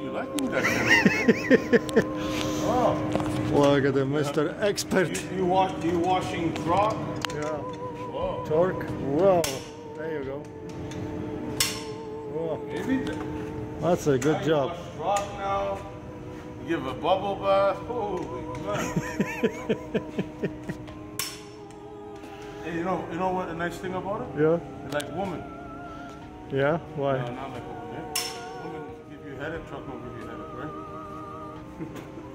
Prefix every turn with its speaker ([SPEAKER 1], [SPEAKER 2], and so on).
[SPEAKER 1] you like that Oh.
[SPEAKER 2] Look at the Mr. Expert.
[SPEAKER 1] You, you, wash, you washing truck?
[SPEAKER 2] Yeah.
[SPEAKER 1] Whoa.
[SPEAKER 2] Torque. Whoa. There you go. Whoa.
[SPEAKER 1] Maybe the,
[SPEAKER 2] That's a good job.
[SPEAKER 1] You wash now. Give a bubble bath. Holy man. hey, you know, you know what the nice thing about it?
[SPEAKER 2] Yeah.
[SPEAKER 1] It's like woman.
[SPEAKER 2] Yeah. Why?
[SPEAKER 1] No, headache, truck will give you right?